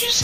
you